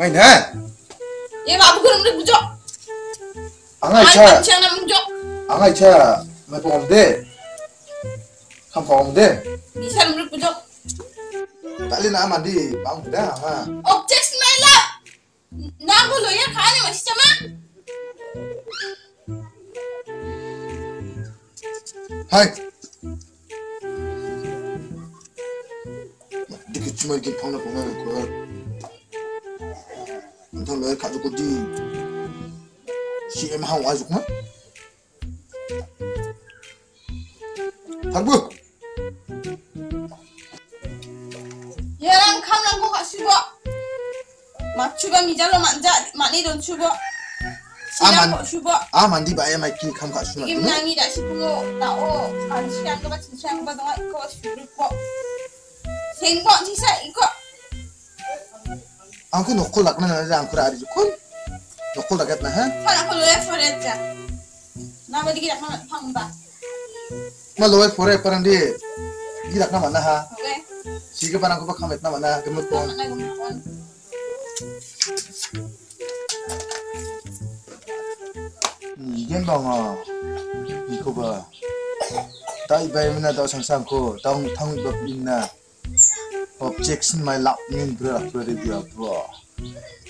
మైనా ఏం అమ్ముకున్నప్పుడు ముజో అంగాయిచా 한 보건데 미션 물 부족 빨리 나면 안돼 마음 그래 아마 업젝스 말라 나 불러 얘 가는 거 진짜 마 はい Dicke Zimmer geht auch noch mal gehört. Und dann Leute kann so die sie im Hau also ne? Tagbu. Yaran kam lang go kasuba. Machuba mijalo manja mani don chuba. 아만 아 만디바 에마이 피 감가 수나 임낭이 다시 불러 나오 안시 안 가봐 진시 안 가봐 동안 이거 수리고 생거 진짜 이거 안고 놓고 락나 나지 안고 라리 콘 놓고 라겠나 해 사나 콜로 레퍼레자 나마 디기 락나 방바 마 로에 포레 파란디 디기 락나 만나 하 오케이 지금 바랑 거 박하면 나 만나 그러면 또 你肩膀啊，你可不，打一百米呢，打上三颗，打打一百米呢，objection my love，你不要不要的不要不，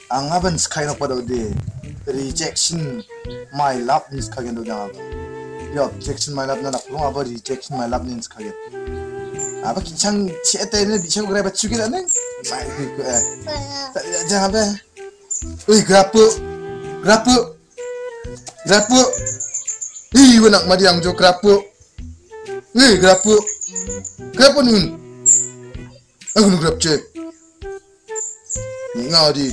俺那边是开那块的的，rejection my love，你是开的多讲啊不，要 objection my love，那那普通话不 rejection my love，你是开的，啊不，你像现在呢，你像过来把手机拿呢，买一个哎，这样呗，喂，grapple，grapple。Grapu ih nak madi yang jo grapu ih grapu grapu nun aku nu grap cek. Ngau di.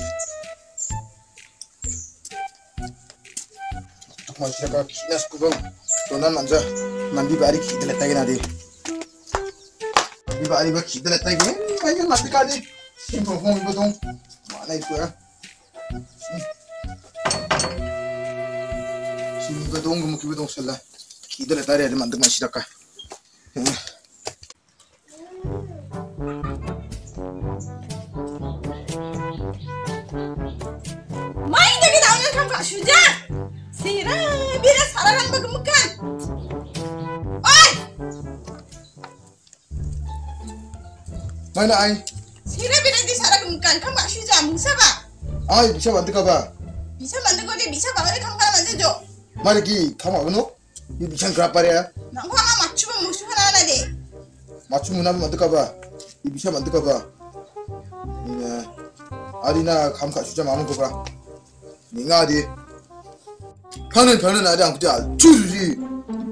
Masih agak kinas kubang donan manja mandi bari kita letak nadi mandi bari kita letak ini kayak mati kali. Simpul hong bedong mana itu ya Lah. Kita dong gemuk ibu dong sela. Kita lihat ada teman teman sih dakah. Main lagi tahun yang kamu kak Suja. Sira, bila sekarang bagaimana? Oi, mana ai? Sira bila di sekarang bagaimana? Kamu kak Shuja, bisa tak? Ai, bisa kau kak. Bisa mandi kau dia, bisa bawa dia kamu mandi jo. Mana ki kama ono? Ni bichan kra pare ya? Na ko na machu mu su na na de. Machu mu na mu duka ba. Ni bichan mu duka ba. Ina 아리나 감카 주자 마는 거 봐. 니가 어디? 편은 편은 아리 안 그자. 주주지.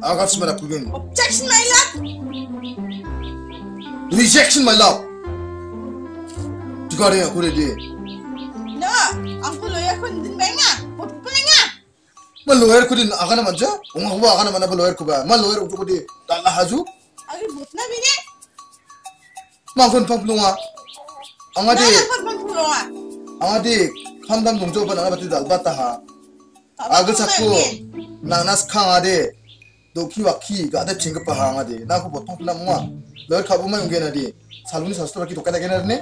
아가스마라 구경. Objection my love. Rejection my love. 두가래야 그래지. ma lawyer ko di agana ma jo o ma huba agana ma na lawyer ko ba ma lawyer ko di खुदी आगा ना मंजा उंगा हुआ आगा ना मना पर लोयर कुबा मैं लोयर उनको खुदी ताला हाजू अरे बोतना भी ने मां फोन पंप लूंगा अंगा दे अंगा दे हम दम दुंजो पर ना बती दाल बाता हा आगे सबको नानास खां आदे 도키 와키 가데 징급 봐 하마디 나고 보통 플라 뭐아 널 가보면 용게나디 살문이 사스토 바퀴 독가다 게나네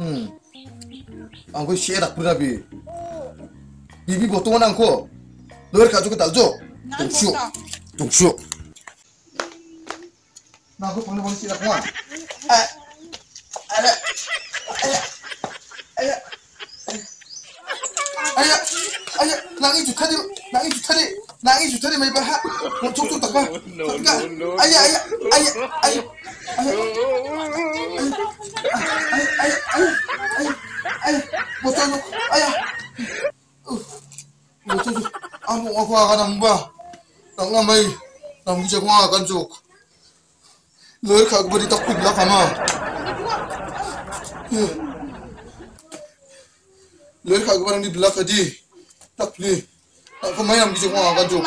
음 안고 시에 닥부라비 비비 보통은 않고 널 가지고 달죠 동슈 동슈 나고 보내 보내 시다 공아 아 아라 아야 아야 아야 낭이 주타리 낭이 주타리 낭이 주타리 말봐 하 족족 닦아 닦아 아야 아야 아야 아야 아야 아야 아야 아야 못 잡아 아야 못 qua ka ba? Nang na mai nang je qua kan juk loi kha bari tak pik la kama loi kha bari ni bla ka di tak li tak ko mai nang je kan juk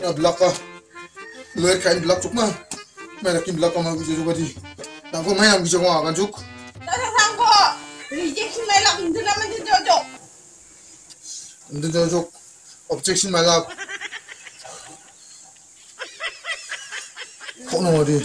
ya belaka, loi kain belak cuk main mereka belaka mah bisa juga di, nang ko mai nang bisa gua kan cuk. Si Jojo Hindi Jojo. Objection my love. Ano di.